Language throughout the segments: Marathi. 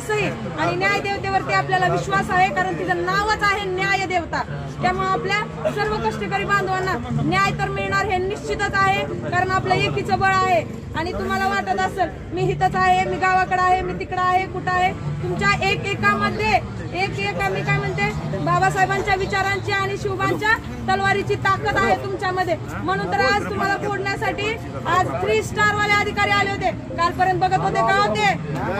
सही आणि न्याय देवतेवरती आपल्याला विश्वास आहे कारण तिचं नावच आहे न्याय देवता त्यामुळे आपल्या सर्व कष्टकरी बांधवांना न्याय तर मिळणार हे निश्चितच आहे कारण आपलं एकीचं बळ आहे. आणि तुम्हाला वाटत असेल मी इथंच आहे मी गावाकडे आहे मी तिकडं आहे कुठं आहे? तुमच्या एक एकामध्ये एक एका मी काय म्हणते? बाबासाहेबांच्या विचारांची आणि शिवबांच्या तलवारीची ताकद आहे तुमच्यामध्ये. म्हणून तर आज तुम्हाला फोडण्यासाठी आज थ्री स्टार वाले अधिकारी आले होते. कालपर्यंत बघत होते का होते?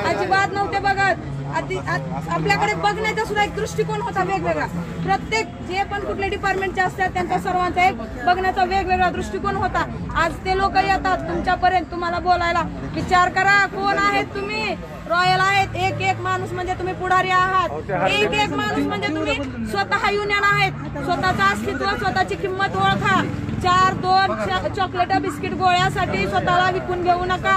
अजिबात नव्हते बघत. आपल्याकडे बघण्याचा सुद्धा एक दृष्टिकोन होता वेगवेगळा. प्रत्येक जे पण कुठले डिपार्टमेंटचे असतात त्यांचा सर्वांचा एक बघण्याचा वेगवेगळा दृष्टिकोन होता. आज ते लोक येतात तुमच्यापर्यंत तुम्हाला बोलायला. विचार करा कोण आहेत तुम्ही? रॉयल आहेत. एक एक माणूस म्हणजे तुम्ही पुढारी आहात. एक एक माणूस म्हणजे तुम्ही स्वतः युनियन आहेत. स्वतःचं अस्तित्व स्वतःची किंमत ओळखा. चार दोन चॉकलेट बिस्किट गोळ्यासाठी स्वतःला विकून घेऊ नका.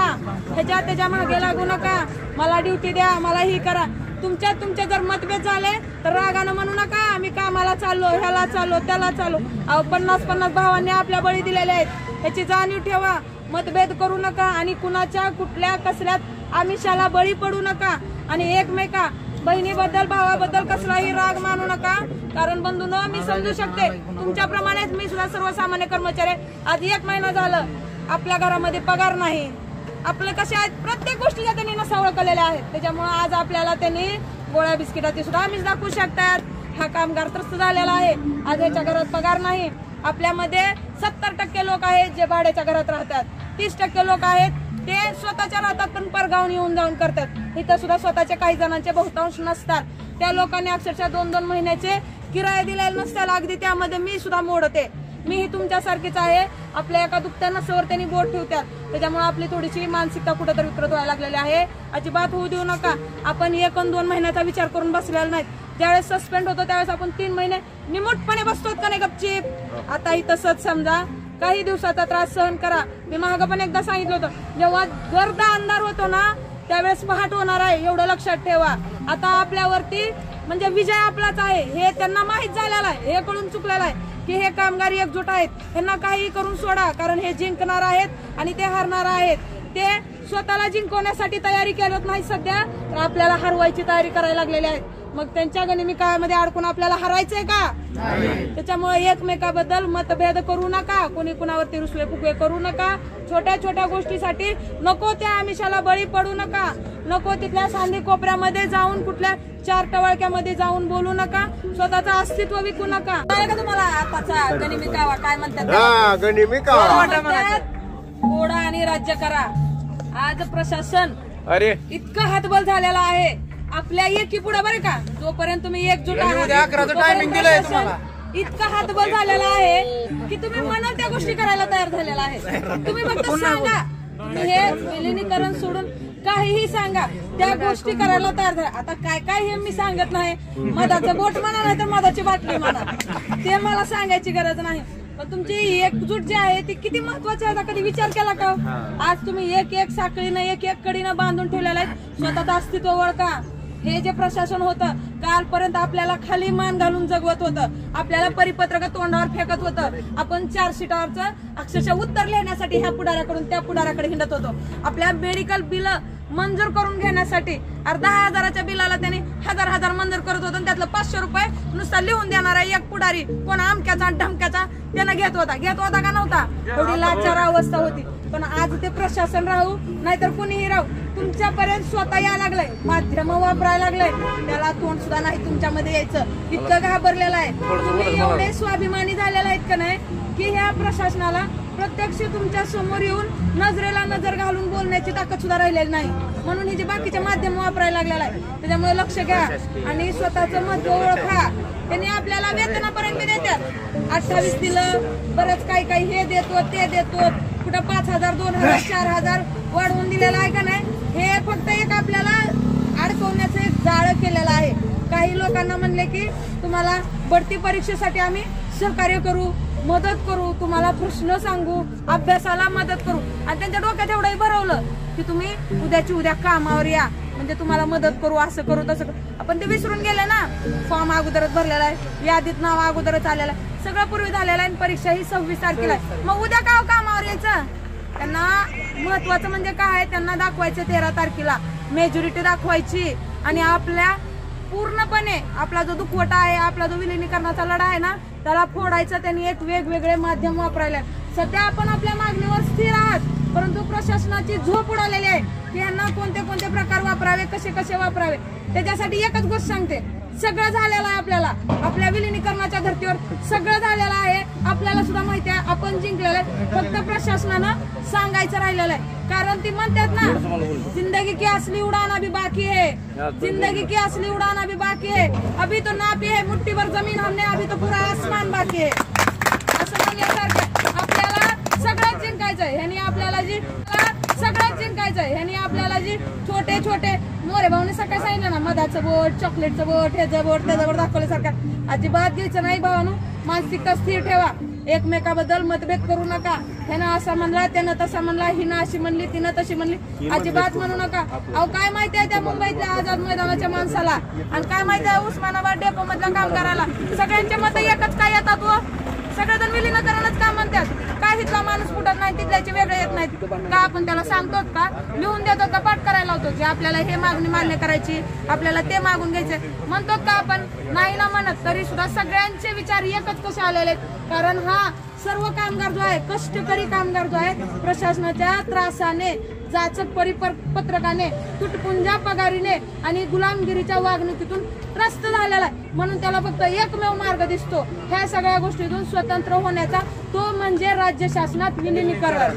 ह्याच्या त्याच्यामागे लागू नका. मला ड्युटी द्या मला ही करा. तुमच्यात तुमचे जर मतभेद झाले तर रागानं म्हणू नका. आम्ही कामाला चाललो ह्याला चाललो त्याला चाललो. अहो पन्नास पन्नास भावांनी आपल्या बळी दिलेले आहेत. ह्याची जाणीव ठेवा. मतभेद करू नका आणि कुणाच्या कुठल्या कसल्यात आमिषाला बळी पडू नका आणि एकमेका बहिणीबद्दल भावाबद्दल कसलाही राग मानू नका. कारण बंधून मी समजू शकते. तुमच्याप्रमाणेच मी सुद्धा सर्वसामान्य कर्मचारी आहे. आज एक महिना झालं. आपल्या घरामध्ये पगार नाही. आपले कसे आहेत? प्रत्येक गोष्टीला त्यांनी नसावळ केलेल्या आहेत. त्याच्यामुळे आज आपल्याला त्यांनी गोळ्या बिस्किटाची सुद्धा आम्हीच दाखवू शकतात. हा कामगार त्रस्त झालेला आहे. आज याच्या घरात पगार नाही. आपल्यामध्ये सत्तर टक्के लोक आहेत जे भाड्याच्या घरात राहतात. तीस टक्के लोक आहेत ते स्वतःच्या राहतात पण परगावून येऊन जाऊन करतात. इथं सुद्धा स्वतःचे काही जणांचे बहुतांश नसतात. त्या लोकांनी अक्षरशः दोन दोन महिन्याचे किराया दिलेले नसतात. अगदी त्यामध्ये मी सुद्धा मोडते. मी ही तुमच्यासारखीच आहे. आपल्या एका दुखत्या नसवर त्यांनी बोट ठेवतात. त्याच्यामुळे आपली थोडीशी मानसिकता कुठेतरी विकृत व्हायला लागलेली आहे. अजिबात होऊ देऊ नका. आपण एक दोन महिन्याचा विचार करून बसलेला नाहीत. ज्यावेळेस सस्पेंड होतो त्यावेळेस आपण तीन महिने निमूटपणे बसतो का नाही गपचीप? आता ही तसंच समजा. काही दिवसाचा त्रास सहन करा. मी मागं पण एकदा सांगितलं होतं जेव्हा गर्दा अंधार होतो ना त्यावेळेस पहाट होणार आहे एवढं लक्षात ठेवा. आता आपल्यावरती म्हणजे विजय आपलाच आहे. हे त्यांना माहीत झालेलं आहे हे कळून चुकलेलं आहे की हे कामगार एकजूट आहेत. यांना काही करून सोडा कारण हे जिंकणार आहेत आणि ते हरणार आहेत. ते स्वतःला जिंकवण्यासाठी तयारी करत नाही सध्या तर आपल्याला हरवायची तयारी करायला लागलेली आहे. मग त्यांच्या गनिमी काळामध्ये अडकून आपल्याला हरायचंय का? त्याच्यामुळे एकमेकाबद्दल मतभेद करू नका. कोणी कुणावरती रुसवे फुगवे करू नका. छोट्या छोट्या गोष्टीसाठी नको त्या आमिषाला बळी पडू नका. नको तिथल्या सांधी कोपऱ्यामध्ये जाऊन कुठल्या चार टवाळक्यामध्ये जाऊन बोलू नका. स्वतःचं अस्तित्व विकू नका. काय का तुम्हाला आताचा गनिमी कावा काय म्हणतात घोडा आणि राज्य करा. आज प्रशासन अरे. इतकं हातबल झालेला आहे. आपल्या एकी पुढे बरं का? जोपर्यंत तुम्ही एकजूट आहात, इतका हातबल झालेला आहे की तुम्ही म्हणाल त्या गोष्टी करायला तयार झालेला आहे. तुम्ही फक्त सांगा. हे विलिनीकरण सोडून काहीही सांगा. त्या गोष्टी करायला तयार झाल्या आता काय काय हे मी सांगत नाही. मधाचं बोट म्हणा नाही तर मधाची बाटली म्हणा. ते मला सांगायची गरज नाही. पण तुमची एकजूट जी आहे ती किती महत्वाची आहे? आता कधी विचार केला का हो? आज तुम्ही एक एक साखळीनं एक एक कडीनं बांधून ठेवलेलं आहे. स्वतःचं अस्तित्व ओळखा. हे जे प्रशासन होतं कालपर्यंत आपल्याला खाली मान घालून जगवत होतं. आपल्याला परिपत्रक तोंडावर फेकत होतं. आपण चार सीटावरचं अक्षरशः उत्तर लिहिण्यासाठी ह्या पुढाऱ्याकडून त्या पुढाऱ्याकडे हिंडत होतो. आपल्या मेडिकल बिल मंजूर करून घेण्यासाठी. अर्धा हजाराच्या बिलाला त्यांनी हजार हजार मंजूर करत होतं आणि त्यातलं पाचशे रुपये नुसता लिहून देणारा एक पुढारी. कोण आमक्याचा ढमक्याचा? त्यानं घेत होता. घेत होता का नव्हता? एवढी लाचार अवस्था होती. पण आज ते प्रशासन राहू नाहीतर कुणीही राहू तुमच्यापर्यंत स्वतः यायला लागलंय. माध्यम वापरायला लागलंय. त्याला तोंड सुद्धा नाही तुमच्यामध्ये यायचं. इतकं घाबरलेलं आहे. तुम्ही एवढे स्वाभिमानी झालेला आहेत का नाही? की ह्या प्रशासनाला प्रत्यक्ष तुमच्यासमोर येऊन नजरेला नजर घालून बोलण्याची ताकद सुद्धा राहिलेली नाही. म्हणून हे जे बाकीचे माध्यम वापरायला लागलेलं आहे त्याच्यामुळे लक्ष घ्या आणि स्वतःचं महत्त्व ओळखा. त्यांनी आपल्याला वेतनापर्यंत देतात अठ्ठावीस दिलं बरंच काही काही हे देतो ते देतो कुठं पाच हजार दोन हजार चार हजार वाढवून दिलेलं आहे का नाही हे फक्त एक आपल्याला अडकवण्याचं एक जाळं केलेलं आहे. काही लोकांना म्हणले की तुम्हाला बढती परीक्षेसाठी आम्ही सहकार्य करू. मदत करू तुम्हाला प्रश्न सांगू अभ्यासाला मदत करू. आणि त्यांच्या डोक्यात एवढंही भरवलं की तुम्ही उद्याची उद्या कामावर या. म्हणजे तुम्हाला मदत करू असं करू तसं करू. आपण ते विसरून गेले ना. फॉर्म अगोदरच भरलेला आहे. यादीत नाव अगोदरच आलेलं आहे. सगळं पूर्वी झालेलं आहे आणि परीक्षा ही सव्वीस तारखेला आहे. मग उद्या का हो कामावर यायचं? त्यांना महत्वाचं म्हणजे काय आहे? त्यांना दाखवायचं तेरा तारखेला. मेजॉरिटी दाखवायची. आणि आपल्या पूर्णपणे आपला जो दुखवटा आहे आपला जो विलिनीकरणाचा लढा आहे ना त्याला फोडायचं त्यांनी एक वेगवेगळे माध्यम वापरायला. सध्या आपण आपल्या मागणीवर स्थिर आहात परंतु प्रशासनाची झोप उडालेली आहे की यांना कोणते कोणते प्रकार वापरावे कसे कसे वापरावे त्याच्यासाठी एकच गोष्ट सांगते. सगळं झालेलं आहे आपल्याला. आपल्या विलिनीकरणाच्या धर्तीवर सगळं झालेलं आहे. आपल्याला सुद्धा माहिती आहे आपण जिंकलेलं आहे. फक्त प्रशासनानं सांगायचं राहिलेलं आहे. कारण ती म्हणतात ना जिंदगी की असली उडान अभी बाकी है जिंदगी की असली उडान अभी बाकी है अभी तो नापी है मुट्ठी भर जमीन हमने अभी तो पूरा आसमान बाकी है असं म्हणल्यासारखं आपल्याला सगळ्यात जिंकायचंय ह्यानी आपल्याला जी जिंकायचंय ह्यानी आपल्याला जी छोटे छोटे मोरे भाऊने सकाळी सांगितलं ना मधाचं बोट चॉकलेटचं बोट ह्याचं बोट त्याचं बोट दाखवल्यासारखं. अजिबात घ्यायचं नाही भावानो. मानसिकता स्थिर ठेवा. एकमेकाबद्दल मतभेद करू नका. ह्यानं असं म्हणला त्यानं तसं म्हणला हिनं अशी म्हणली तिनं तशी म्हणली. अजिबात म्हणू नका. अहो काय माहिती आहे त्या मुंबईतल्या आझाद मैदानाच्या माणसाला? आणि काय माहिती आहे उस्मानाबाद डेपो मधल्या कामगाराला सगळ्यांचे मत एकच काय येतात व सगळेजण विलिनीकरणच का म्हणतात काय हिथला माणूस फुटत नाही तिथल्याचे आहेत का आपण त्याला सांगतो का? लिहून देतो का? पाठ करायला लावतो की आपल्याला हे मागणी मान्य करायची आपल्याला ते मागून घ्यायचे. म्हणतो का आपण? नाही ना म्हणत. तरी सुद्धा सगळ्यांचे विचार एकच कसे आलेले आहेत? कारण हा सर्व कामगार जो आहे कष्टकरी कामगार जो आहे प्रशासनाच्या त्रासाने जाचक परिपत्रकाने तुटपुंजा पगारीने आणि गुलामगिरीच्या वागणुकीतून त्रस्त झालेला आहे. म्हणून त्याला फक्त एकमेव मार्ग दिसतो. ह्या सगळ्या गोष्टीतून स्वतंत्र होण्याचा तो म्हणजे राज्य शासनात विलिनीकरण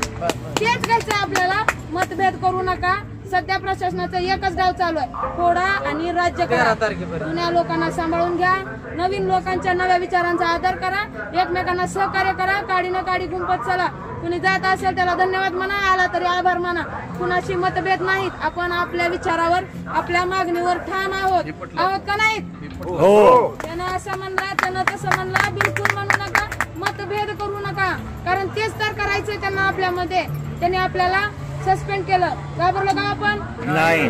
तेच घ्यायचं आपल्याला. मतभेद करू नका. सध्या प्रशासनाचं एकच गाव चालू आहे. फोडा आणि राज्य करा. जुन्या लोकांना सांभाळून घ्या. नवीन लोकांच्या नव्या विचारांचा आदर करा. एकमेकांना सहकार्य करा. काडीनं काडी गुंपत चला. कुणी जात असेल त्याला धन्यवाद म्हणा आला तरी आभार म्हणा कुणाशी मतभेद नाहीत. आपण आपल्या विचारावर आपल्या मागणीवर ठाम आहोत. आहोत का नाहीत? हो. त्यानं असं म्हणला त्यानं तसं म्हणला. बिलकुल म्हणू नका. मतभेद करू नका. कारण तेच तर करायचंय त्यांना आपल्यामध्ये. त्यांनी आपल्याला सस्पेंड केलं. घाबरलो का आपण? नाही.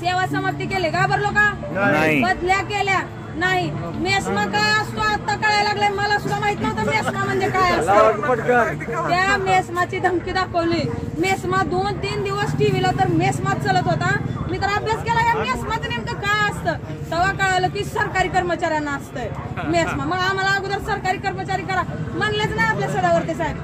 सेवा समाप्ती केली. घाबरलो का? नाही. बदल्या केल्या. नाही मेसमा काय असतो आता कळायला लागलाय? मला सुद्धा माहीत नव्हतं मेसमा म्हणजे काय असतं. त्या मेसमाची धमकी दाखवली. मेसमा दोन तीन दिवस टीव्हीला तर मेसमाच चालत होता. मी तर अभ्यास केला या मेसमाचं नेमकं काय असतं? तेव्हा कळालं की सरकारी कर्मचाऱ्यांना असतंय. मेसमा. मग आम्हाला अगोदर सरकारी कर्मचारी करा. म्हणलेच नाही आपल्या सदावरती साहेब.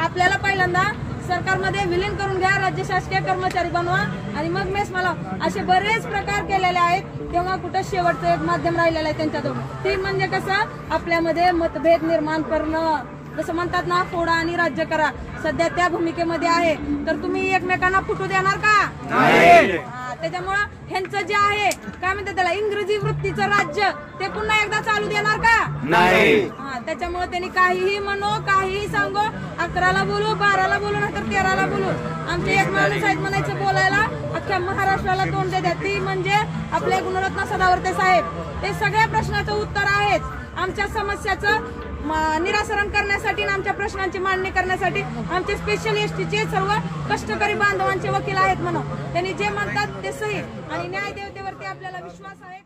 आपल्याला पहिल्यांदा सरकारमध्ये विलीन करून घ्या राज्य शासकीय कर्मचारी बनवा. आणि मग मेस मला असे बरेच प्रकार केलेले आहेत. तेव्हा कुठं शेवटचं एक माध्यम राहिलेलं आहे त्यांच्याजवळ. ते म्हणजे कसं? आपल्यामध्ये मतभेद निर्माण करणं. जसं म्हणतात ना फोडा आणि राज्य करा. सध्या त्या भूमिकेमध्ये आहे. तर तुम्ही एकमेकांना फुटू देणार का? त्याच्यामुळं ह्यांचं जे आहे काय म्हणतात त्याला इंग्रजी वृत्तीचं राज्य ते पुन्हा एकदा चालू देणार का? नाही. त्याच्यामुळे त्यांनी काहीही म्हणो काहीही सांगो अकराला बोलू बाराला बोलू नंतर तेराला बोलू. आमचे एक माणूस आहेत म्हणायचं बोलायला अख्ख्या महाराष्ट्राला तोंड देतात. ती म्हणजे आपले गुणरत्न सदावर्ते साहेब. ते सगळ्या प्रश्नाचं उत्तर आहेत. आमच्या समस्याचं निरासरण करण्यासाठी आणि आमच्या प्रश्नांची मांडणी करण्यासाठी आमचे स्पेशल एसटीचे सर्व कष्टकरी बांधवांचे वकील आहेत म्हणून. त्यांनी जे म्हणतात ते सही. आणि न्याय देवतेवरती आपल्याला विश्वास आहे.